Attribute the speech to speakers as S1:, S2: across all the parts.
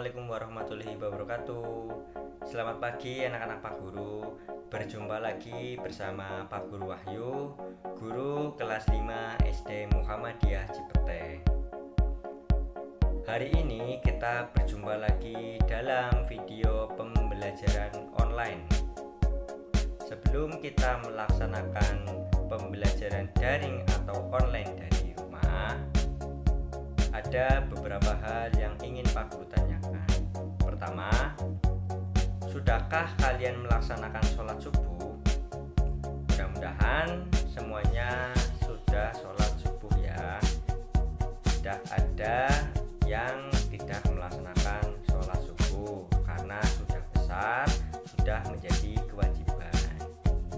S1: Assalamualaikum warahmatullahi wabarakatuh. Selamat pagi anak-anak Pak Guru. Berjumpa lagi bersama Pak Guru Wahyu Guru kelas 5 SD Muhammadiyah Cipete. Hari ini kita berjumpa lagi dalam video pembelajaran online. Sebelum kita melaksanakan pembelajaran daring atau online dari rumah ada beberapa hal yang ingin Pak Guru tanyakan. Pertama, sudahkah kalian melaksanakan sholat subuh? Mudah-mudahan semuanya sudah sholat subuh ya. Tidak ada yang tidak melaksanakan sholat subuh karena sudah besar, sudah menjadi kewajiban.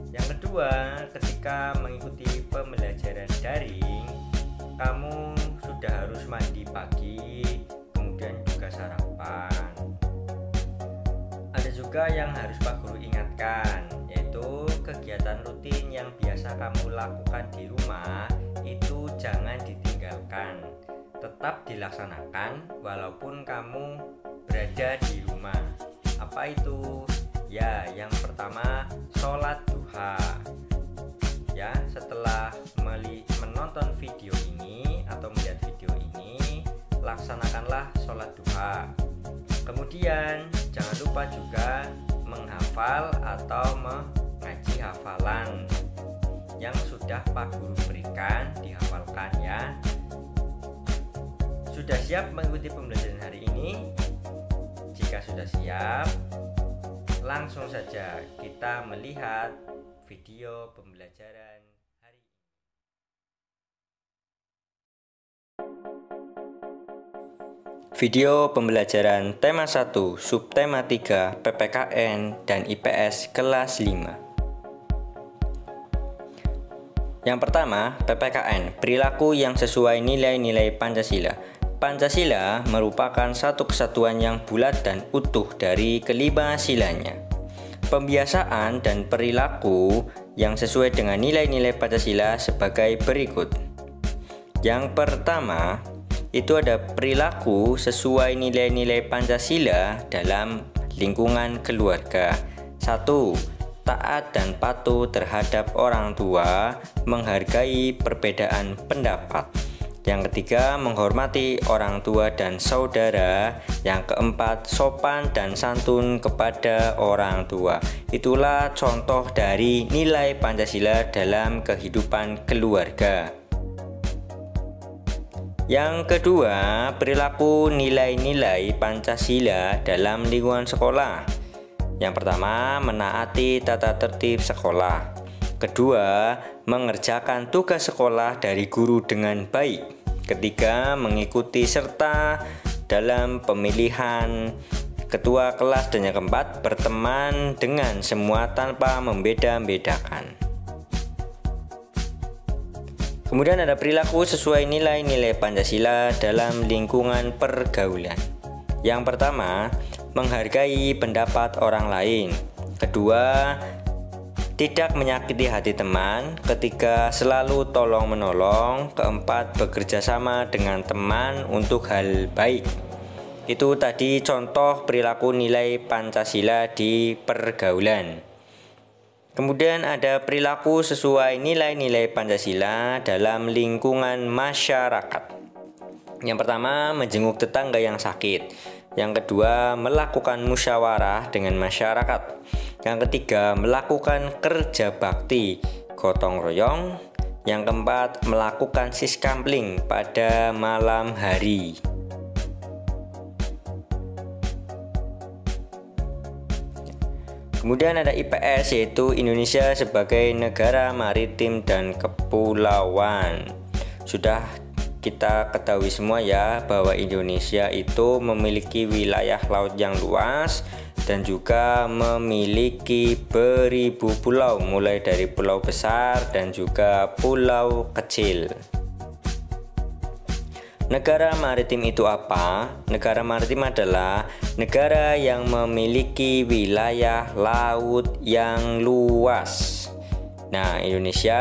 S1: Yang kedua, ketika mengikuti pembelajaran daring, kamu sudah harus mandi pagi, kemudian juga sarapan. Ada juga yang harus Pak Guru ingatkan, yaitu kegiatan rutin yang biasa kamu lakukan di rumah itu jangan ditinggalkan. Tetap dilaksanakan walaupun kamu berada di rumah. Apa itu? Ya, yang pertama sholat duha ya setelah menonton video ini atau melihat video ini laksanakanlah sholat duha. Kemudian jangan lupa juga menghafal atau mengaji hafalan. Yang sudah Pak Guru berikan dihafalkan ya. Sudah siap mengikuti pembelajaran hari ini? Jika sudah siap langsung saja kita melihat video pembelajaran hari ini. Video pembelajaran tema 1, subtema 3, PPKN dan IPS kelas 5. Yang pertama, PPKN, perilaku yang sesuai nilai-nilai Pancasila. Pancasila merupakan satu kesatuan yang bulat dan utuh dari kelima silanya pembiasaan dan perilaku yang sesuai dengan nilai-nilai Pancasila sebagai berikut. Yang pertama, itu ada perilaku sesuai nilai-nilai Pancasila dalam lingkungan keluarga. Satu, taat dan patuh terhadap orang tua, menghargai perbedaan pendapat. Yang ketiga, menghormati orang tua dan saudara. Yang keempat, sopan dan santun kepada orang tua. Itulah contoh dari nilai Pancasila dalam kehidupan keluarga. Yang kedua, perilaku nilai-nilai Pancasila dalam lingkungan sekolah. Yang pertama, menaati tata tertib sekolah. Kedua, mengerjakan tugas sekolah dari guru dengan baik. Ketiga, mengikuti serta dalam pemilihan ketua kelas dan yang keempat, berteman dengan semua tanpa membeda-bedakan. Kemudian ada perilaku sesuai nilai-nilai Pancasila dalam lingkungan pergaulan. Yang pertama, menghargai pendapat orang lain. Kedua, tidak menyakiti hati teman, ketiga selalu tolong menolong, keempat bekerja sama dengan teman untuk hal baik. Itu tadi contoh perilaku nilai Pancasila di pergaulan. Kemudian ada perilaku sesuai nilai-nilai Pancasila dalam lingkungan masyarakat. Yang pertama, menjenguk tetangga yang sakit. Yang kedua, melakukan musyawarah dengan masyarakat. Yang ketiga, melakukan kerja bakti, gotong royong. Yang keempat, melakukan siskampling pada malam hari. Kemudian ada IPS yaitu Indonesia sebagai negara maritim dan kepulauan. Sudah kita ketahui semua ya bahwa Indonesia itu memiliki wilayah laut yang luas dan juga memiliki beribu pulau mulai dari pulau besar dan juga pulau kecil. Negara maritim itu apa? Negara maritim adalah negara yang memiliki wilayah laut yang luas. Nah, Indonesia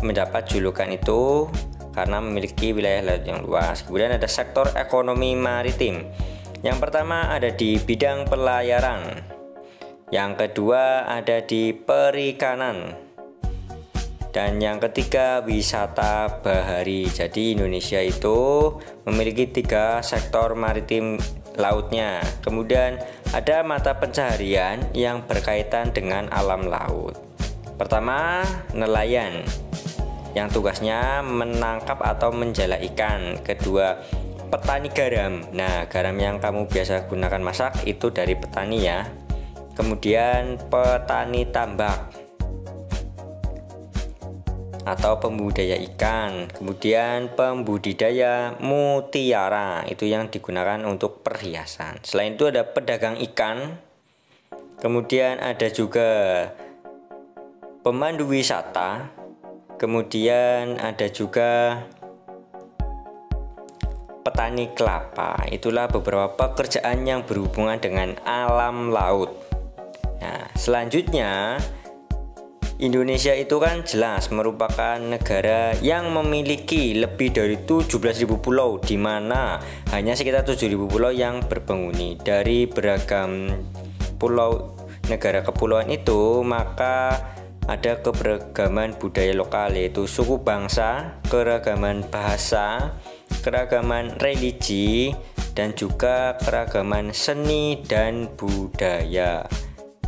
S1: mendapat julukan itu karena memiliki wilayah laut yang luas. Kemudian ada sektor ekonomi maritim. Yang pertama ada di bidang pelayaran. Yang kedua ada di perikanan. Dan yang ketiga wisata bahari. Jadi Indonesia itu memiliki tiga sektor maritim lautnya. Kemudian ada mata pencaharian yang berkaitan dengan alam laut. Pertama, nelayan yang tugasnya menangkap atau menjala ikan. Kedua, petani garam. Nah, garam yang kamu biasa gunakan masak itu dari petani ya. Kemudian petani tambak atau pembudidaya ikan. Kemudian pembudidaya mutiara itu yang digunakan untuk perhiasan. Selain itu ada pedagang ikan. Kemudian ada juga pemandu wisata. Kemudian ada juga petani kelapa. Itulah beberapa pekerjaan yang berhubungan dengan alam laut. Nah, selanjutnya Indonesia itu kan jelas merupakan negara yang memiliki lebih dari 17.000 pulau di mana hanya sekitar 7.000 pulau yang berpenghuni. Dari beragam pulau negara kepulauan itu, maka ada keberagaman budaya lokal yaitu suku bangsa, keragaman bahasa, keragaman religi, dan juga keragaman seni dan budaya.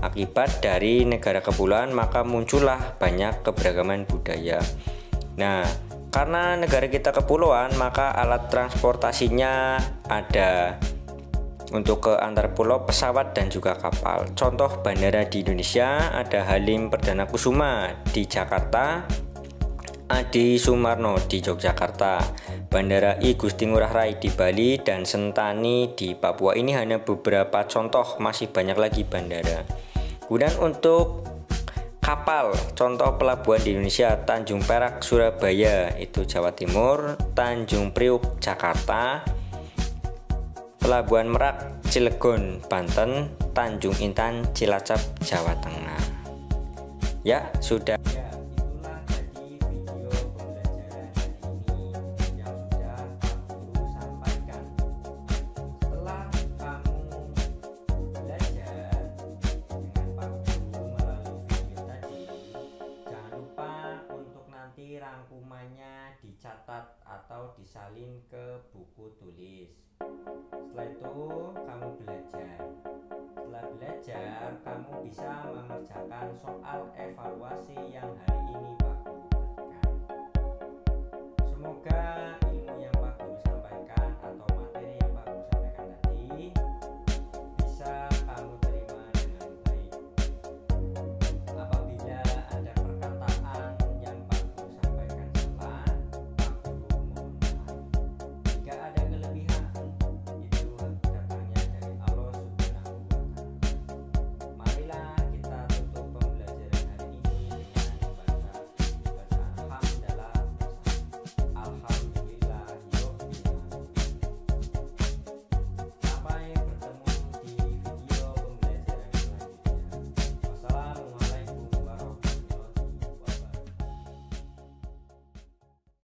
S1: Akibat dari negara kepulauan maka muncullah banyak keberagaman budaya. Nah, karena negara kita kepulauan maka alat transportasinya ada untuk ke antar pulau pesawat dan juga kapal. Contoh bandara di Indonesia ada Halim Perdana Kusuma di Jakarta, Adi Sumarno di Yogyakarta, Bandara I Gusti Ngurah Rai di Bali, dan Sentani di Papua. Ini hanya beberapa contoh, masih banyak lagi bandara. Kemudian untuk kapal, contoh pelabuhan di Indonesia Tanjung Perak, Surabaya itu Jawa Timur, Tanjung Priuk, Jakarta, Pelabuhan Merak, Cilegon, Banten, Tanjung Intan, Cilacap, Jawa Tengah. Ya, sudah. dicatat atau disalin ke buku tulis. Setelah itu kamu belajar. Setelah belajar, kamu bisa mengerjakan soal evaluasi yang hari ini Pak Guru berikan. Semoga